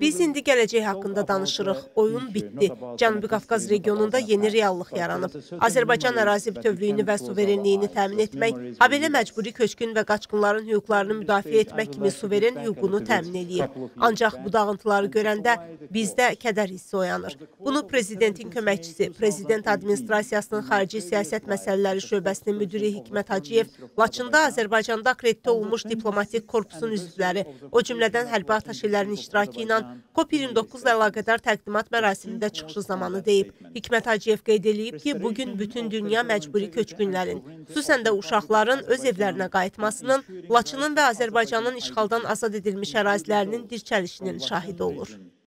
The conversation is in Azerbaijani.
Biz indi gələcək haqqında danışırıq. Oyun bitdi. Cənubi Qafqaz regionunda yeni reallıq yaranıb. Azərbaycan ərazi bütövlüyünü və suverenliyini təmin etmək, habelə məcburi köçkün və qaçqınların hüquqlarını müdafiə etmək kimi suveren hüququnu təmin eləyir. Ancaq bu dağıntıları görəndə bizdə kədər hissi oyanır. Bunu prezidentin köməkçisi, prezident administrasiyasının xarici siyasət məsələləri şöbəsinin müdiri Hikmət Hacıyev Laçında Azərbaycanda akkreditə olunmuş diplomatik korpusun üzvləri, o cümlədən hərbi ataşələrin iştirakı ilə COP29 ilə əlaqədar təqdimat mərasimində çıxışı zamanı deyib. Hikmət Hacıyev qeyd edib ki, bugün bütün dünya məcburi köçkünlərin, xüsusən də uşaqların öz evlərinə qayıtmasının, Laçının və Azərbaycanın işğaldan azad edilmiş ərazilərinin dirçəlişinin şahidi olur.